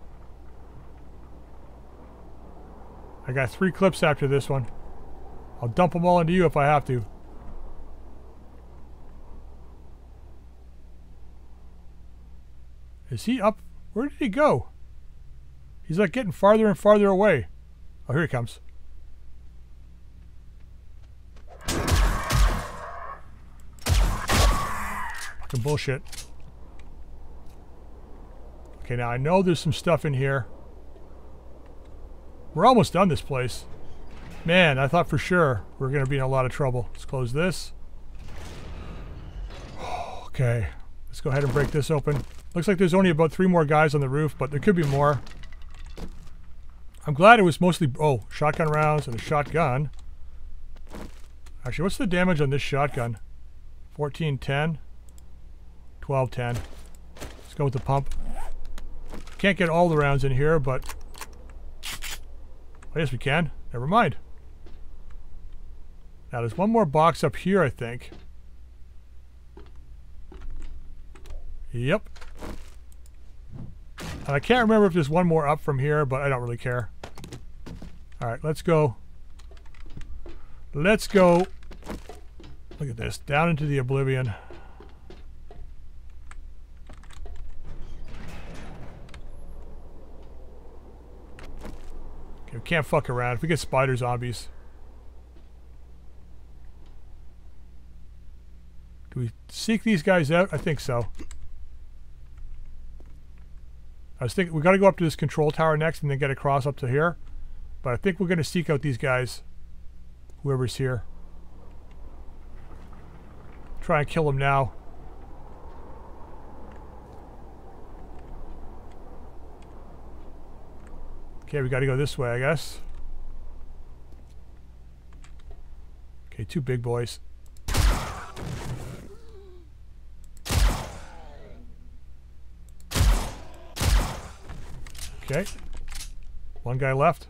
I got three clips after this one. I'll dump them all into you if I have to. Is he up? Where did he go? He's like getting farther and farther away. Oh, here he comes. Fucking bullshit. Okay, now I know there's some stuff in here. We're almost done this place. Man, I thought for sure we are going to be in a lot of trouble. Let's close this. Okay, let's go ahead and break this open. Looks like there's only about three more guys on the roof, but there could be more. I'm glad it was mostly... Oh, shotgun rounds and a shotgun. Actually, what's the damage on this shotgun? 1410? 1210. Let's go with the pump. Can't get all the rounds in here, but... I guess we can. Never mind. Now, there's one more box up here, I think. Yep. And I can't remember if there's one more up from here, but I don't really care. Alright, let's go. Let's go. Look at this. Down into the oblivion. Can't fuck around. If we get spider zombies. Do we seek these guys out? I think so. I was thinking we got to go up to this control tower next and then get across up to here. But I think we're going to seek out these guys. Whoever's here. Try and kill them now. Okay, we got to go this way, I guess. Okay, two big boys. Okay. One guy left.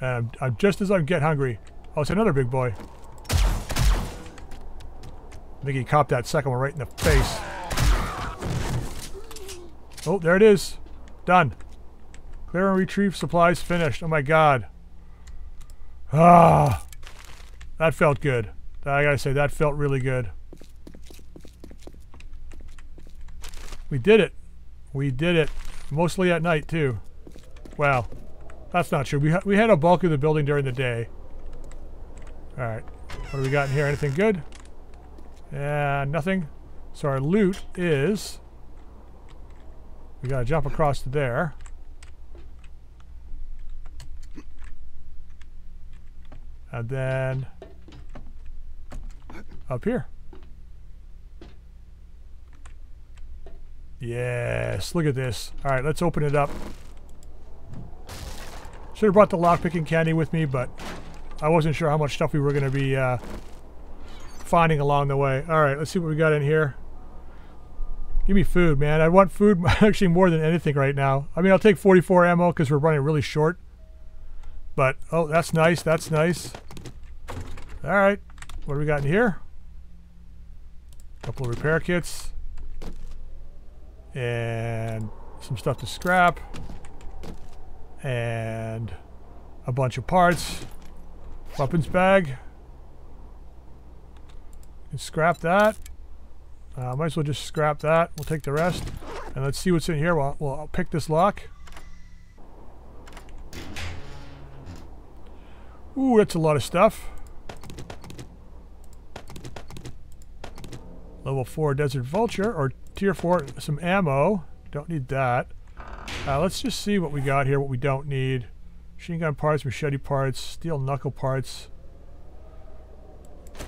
And I'm, I'm just as I get hungry. Oh, it's another big boy. I think he copped that second one right in the face. Oh, there it is. Done. Clear and retrieve supplies finished. Oh my god. Ah. That felt good. I gotta say, that felt really good. We did it. We did it. Mostly at night, too. Wow. That's not true. We, ha we had a bulk of the building during the day. Alright. What do we got in here? Anything good? Yeah, nothing. So our loot is... We gotta jump across to there. And then... Up here. Yes, look at this. Alright, let's open it up. Should have brought the lockpicking candy with me, but I wasn't sure how much stuff we were going to be uh, finding along the way. All right, let's see what we got in here. Give me food, man. I want food actually more than anything right now. I mean, I'll take 44 ammo because we're running really short. But, oh, that's nice. That's nice. All right. What do we got in here? A couple of repair kits. And some stuff to scrap and a bunch of parts. Weapons bag. scrap that. Uh, might as well just scrap that. We'll take the rest. And let's see what's in here. Well, well I'll pick this lock. Ooh, that's a lot of stuff. Level 4 Desert Vulture, or Tier 4, some ammo. Don't need that. Uh, let's just see what we got here, what we don't need. Machine gun parts, machete parts, steel knuckle parts.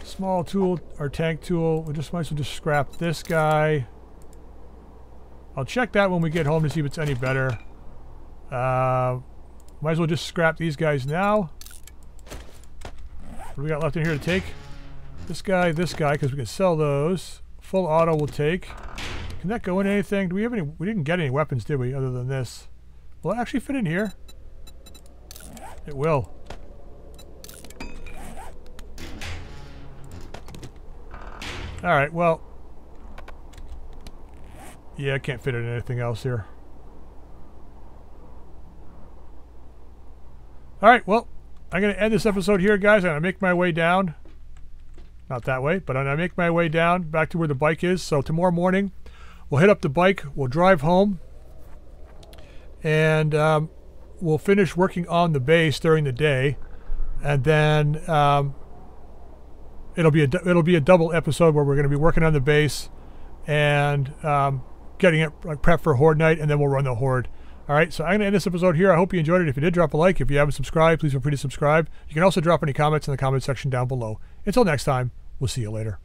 Small tool, or tank tool. We just might as well just scrap this guy. I'll check that when we get home to see if it's any better. Uh, might as well just scrap these guys now. What do we got left in here to take? This guy, this guy, because we can sell those. Full auto will take. Can that go in anything? Do we have any? We didn't get any weapons, did we, other than this? Will it actually fit in here? It will. Alright, well. Yeah, I can't fit it in anything else here. Alright, well, I'm going to end this episode here, guys. I'm going to make my way down. Not that way, but I'm going to make my way down back to where the bike is. So tomorrow morning, We'll hit up the bike, we'll drive home, and um, we'll finish working on the base during the day, and then um, it'll be a it'll be a double episode where we're going to be working on the base and um, getting it like, prep for Horde night, and then we'll run the Horde. All right, so I'm going to end this episode here. I hope you enjoyed it. If you did, drop a like. If you haven't subscribed, please feel free to subscribe. You can also drop any comments in the comment section down below. Until next time, we'll see you later.